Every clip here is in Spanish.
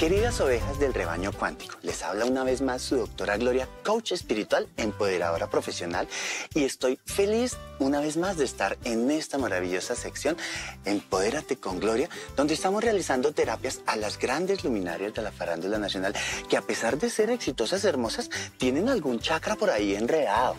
Queridas ovejas del rebaño cuántico, les habla una vez más su doctora Gloria, coach espiritual, empoderadora profesional, y estoy feliz una vez más de estar en esta maravillosa sección Empodérate con Gloria, donde estamos realizando terapias a las grandes luminarias de la farándula nacional, que a pesar de ser exitosas, hermosas, tienen algún chakra por ahí enredado.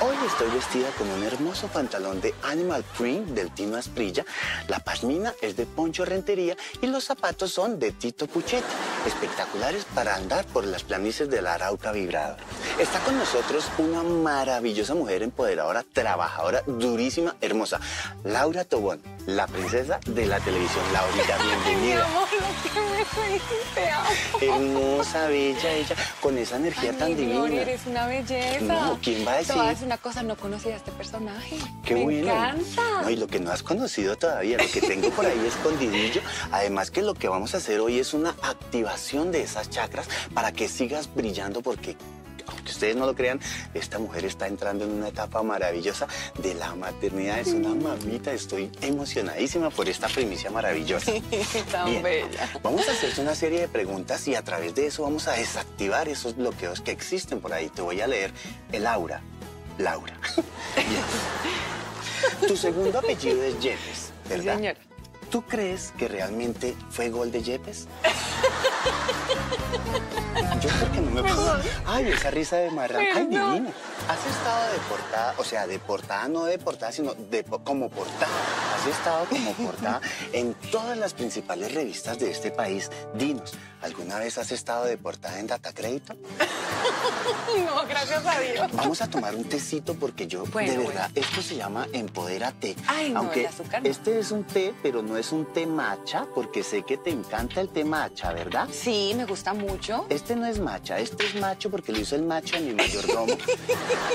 Hoy estoy vestida con un hermoso pantalón de Animal Print del Tino Asprilla, la pasmina es de Poncho Rentería y los zapatos son de Tito Puchetti, espectaculares para andar por las planicies de la Arauca Vibrada. Está con nosotros una maravillosa mujer empoderadora, trabajadora, durísima, hermosa, Laura Tobón, la princesa de la televisión. Laurita, bienvenida. Lo que me. Hermosa, bella, ella, con esa energía Ay, tan mi divina. Gloria, eres una belleza. No, ¿quién va a decir? decir una cosa, no conocía a este personaje. Qué me bueno. encanta. No, y lo que no has conocido todavía, lo que tengo por ahí escondidillo. Además que lo que vamos a hacer hoy es una activación de esas chakras para que sigas brillando porque... Aunque ustedes no lo crean, esta mujer está entrando en una etapa maravillosa de la maternidad. Es una mamita. Estoy emocionadísima por esta primicia maravillosa. Tan Bien. bella. Vamos a hacerte una serie de preguntas y a través de eso vamos a desactivar esos bloqueos que existen por ahí. Te voy a leer el aura. Laura. Bien. Tu segundo apellido es Yepes, Sí, ¿verdad? señora. ¿Tú crees que realmente fue gol de Yepes? Yo creo que no me puedo. Ay, esa risa de marrán. Ay, divina. Has estado deportada, o sea, deportada, no deportada, sino de- como portada. Has estado como portada en todas las principales revistas de este país. Dinos, ¿alguna vez has estado deportada en Datacrédito? No, gracias a Dios. Vamos a tomar un tecito porque yo, Bueno, de verdad, esto se llama Empodérate. Ay, no, Aunque el azúcar no. este es un té, pero no es un té matcha, porque sé que te encanta el té matcha, ¿verdad? Sí, me gusta mucho. Este no es matcha, este es macho porque lo hizo el macho a mi mayordomo.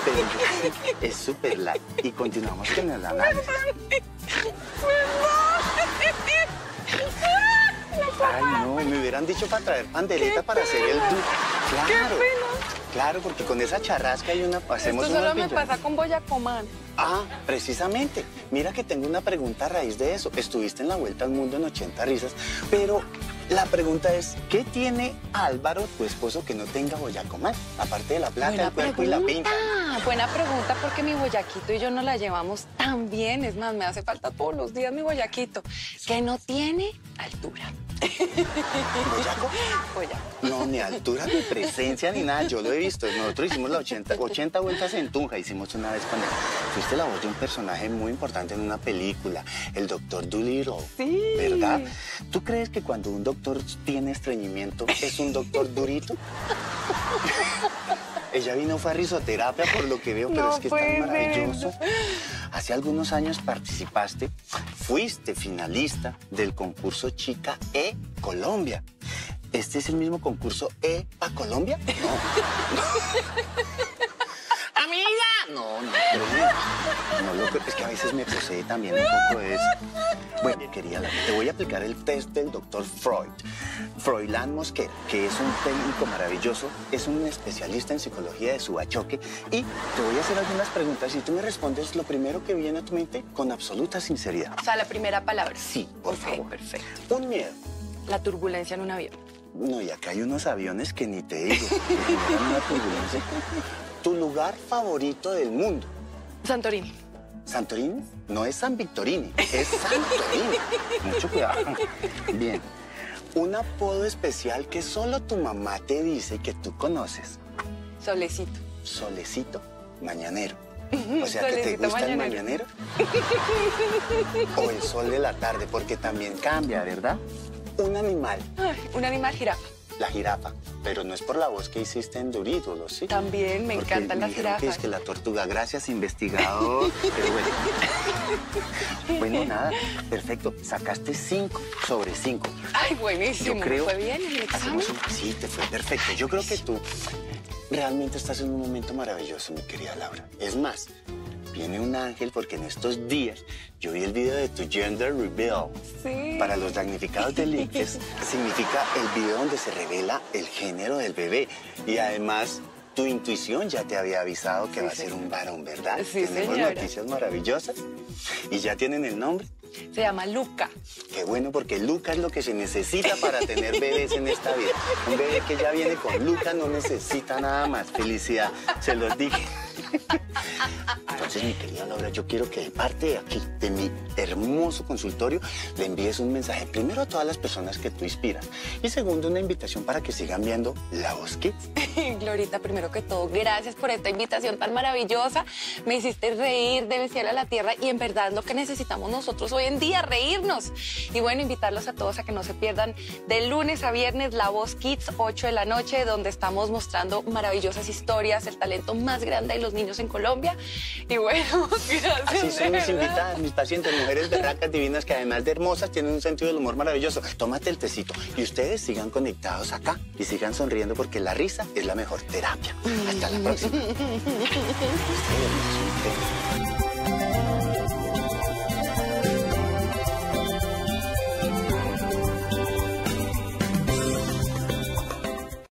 pero yo- es súper light. Y continuamos con el análisis. Ay, no, me hubieran dicho para traer pandereta para hacer el... du- Claro, claro, porque con esa charrasca hay una... Hacemos Esto solo me pasa con Boyacomán. Ah, precisamente. Mira que tengo una pregunta a raíz de eso. Estuviste en la Vuelta al Mundo en 80 risas, pero la pregunta es, ¿qué tiene Álvaro, tu esposo, que no tenga Boyacomán? Aparte de la plata, Buena el cuerpo y la pinta. Buena pregunta porque mi boyaquito y yo nos la llevamos tan bien. Es más, me hace falta todos los días mi boyaquito. Que no tiene altura. ¿Boyaco? Boyaco. Ni altura, ni presencia, ni nada. Yo lo he visto. Nosotros hicimos las 80, 80 vueltas en Tunja. Hicimos una vez con él. Fuiste la voz de un personaje muy importante en una película, el doctor Dolittle. Sí. ¿Verdad? ¿Tú crees que cuando un doctor tiene estreñimiento es un doctor durito? Ella vino fue a risoterapia por lo que veo, pero No es que es tan ser. maravilloso. Hace algunos años participaste, fuiste finalista del concurso Chica E Colombia. ¿Este es el mismo concurso E a Colombia? No. ¡Amiga! No, no, no, no, lo- es que a veces me posee también un poco eso. Bueno, querida te voy a aplicar el test del doctor Freud. Froilán Mosquera, que es un técnico maravilloso, es un especialista en psicología de subachoque y te voy a hacer algunas preguntas y tú me respondes lo primero que viene a tu mente con absoluta sinceridad. O sea, la primera palabra. Sí, por favor. perfecto. Un miedo. La turbulencia en un avión. No, y acá hay unos aviones que ni te digo, una. Tu lugar favorito del mundo. Santorini. ¿Santorini? No es San Victorini, es Santorini. Mucho cuidado. Bien. Un apodo especial que solo tu mamá te dice que tú conoces. Solecito. Solecito mañanero. O sea, que te gusta el mañanero. O el sol de la tarde, porque también cambia, ¿verdad? Un animal, Ay, un animal jirafa. la jirafa. Pero no es por la voz que hiciste en Dorídolos, ¿sí? También me Porque encantan me las dijeron que jirafas. es que la tortuga, gracias investigador. Pero bueno. bueno, nada, perfecto. Sacaste 5 sobre 5. Ay, buenísimo. Yo creo. ¿Fue bien el examen? un- Sí, te fue perfecto. Yo creo que tú realmente estás en un momento maravilloso, mi querida Laura. Es más, viene un ángel porque en estos días yo vi el video de tu gender reveal. Sí. Para los damnificados del ICFES significa el video donde se revela el género del bebé. Y además Tu intuición ya te había avisado que Sí, va a ser un varón, ¿verdad? Sí, Tenemos señora. noticias maravillosas. ¿Y ya tienen el nombre? Se llama Luca. Qué bueno, porque Luca es lo que se necesita para tener bebés en esta vida. Un bebé que ya viene con Luca no necesita nada más. Felicidad, se los dije. Entonces, mi querida Laura, yo quiero que de parte de aquí, de mi hermoso consultorio, le envíes un mensaje primero a todas las personas que tú inspiras y segundo, una invitación para que sigan viendo La Voz Kids. Glorita, primero que todo, gracias por esta invitación tan maravillosa. Me hiciste reír del cielo a la tierra y en verdad lo que necesitamos nosotros hoy en día, reírnos. Y bueno, invitarlos a todos a que no se pierdan de lunes a viernes La Voz Kids, 8 de la noche, donde estamos mostrando maravillosas historias, el talento más grande de los niños en Colombia. Y bueno, gracias. Así son mis invitadas, mis pacientes, mujeres berracas divinas que además de hermosas tienen un sentido del humor maravilloso. Tómate el tecito y ustedes sigan conectados acá y sigan sonriendo porque la risa es la mejor terapia. Hasta la próxima.